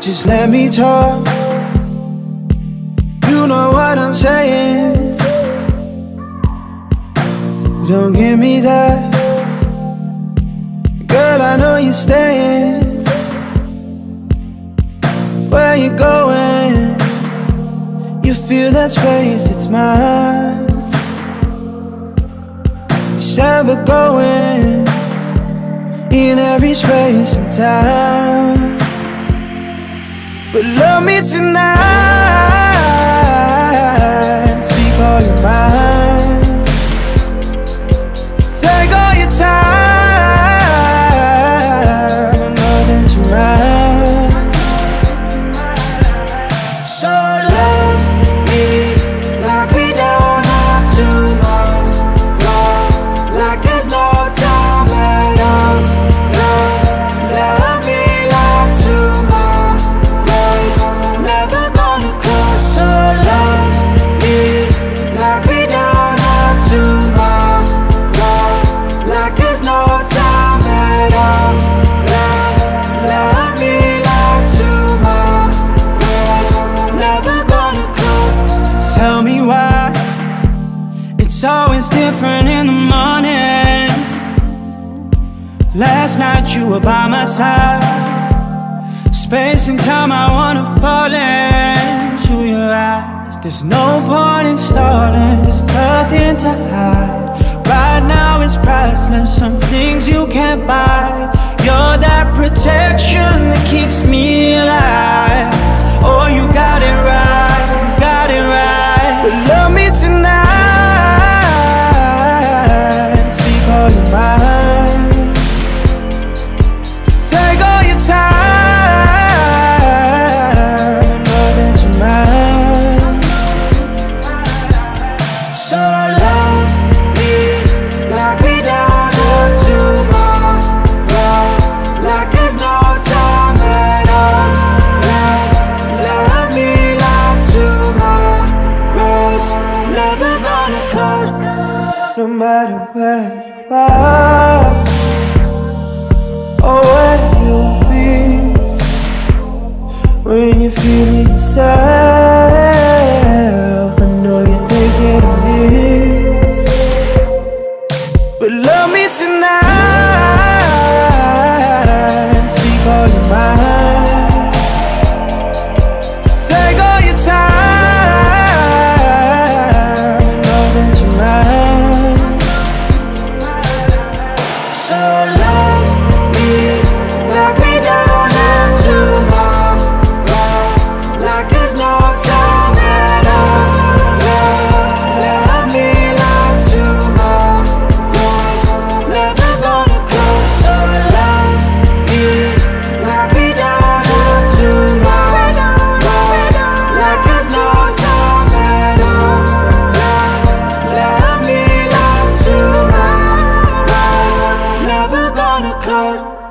Just let me talk. You know what I'm saying. Don't give me that. Girl, I know you're staying. Where you going? You feel that space, it's mine. It's ever going in every space and time. But love me tonight it's different in the morning. Last night you were by my side. Space and time, I wanna fall into your eyes. There's no point in stalling, there's nothing to hide. Right now it's priceless, some things you can't buy matter where you are or where you'll be when you're feeling sad. heart.